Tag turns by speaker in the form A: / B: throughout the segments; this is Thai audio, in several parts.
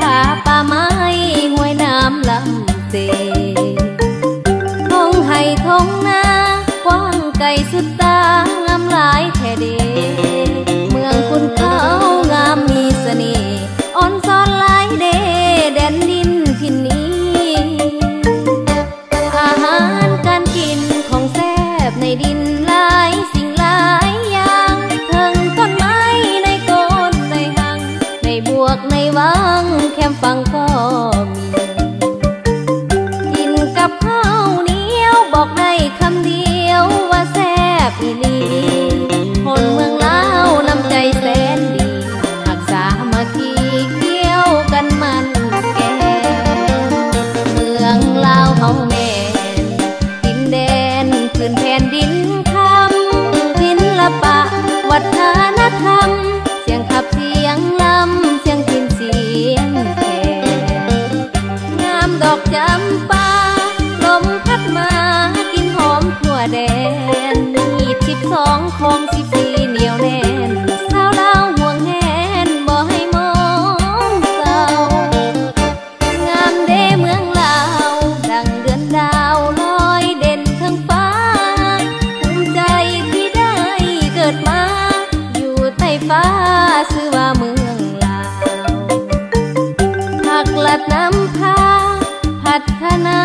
A: tha ba mái ngoài nam làm tề. Thôn hay thôn na, quang cày xuất ta ngắm lại thẻ đề mường quân cao วัฒนธรรเสียงขับเสียงลำ เสียงทินเสียงแขงามดอกจำปาลมพัดมากินหอมทั่วแดนมีสิบสองคงสิบสี่เหนียวแน่น ลัดนำพา พัฒนา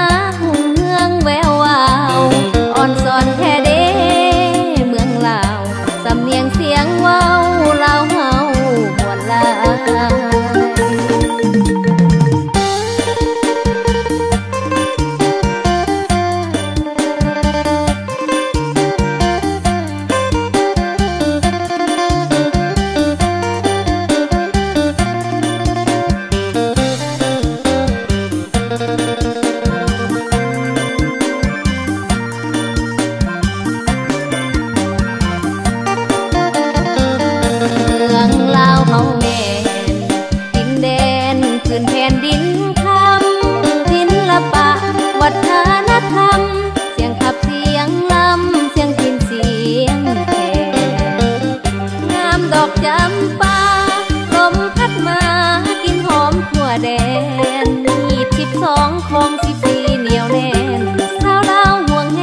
A: คงสิปีเหนียวแน่นสาวดาวห่วงแห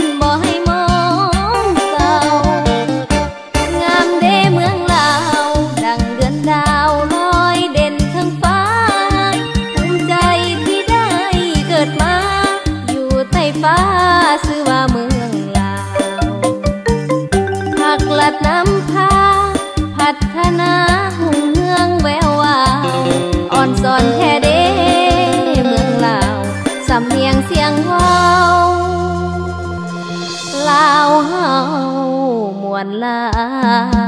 A: นบ่ให้มองเศร้างามเดเมืองลาวดังเดือนดาวลอยเด่นทั้งฟ้าภูมิใจที่ได้เกิดมา อยู่ใต้ฟ้าซื้อว่าเมืองลาวผักลัดน้ำพาพัฒนาหุ่งเมืองแวววาวอ่อนสอนแค xiềng hao. Lao hao muộn lại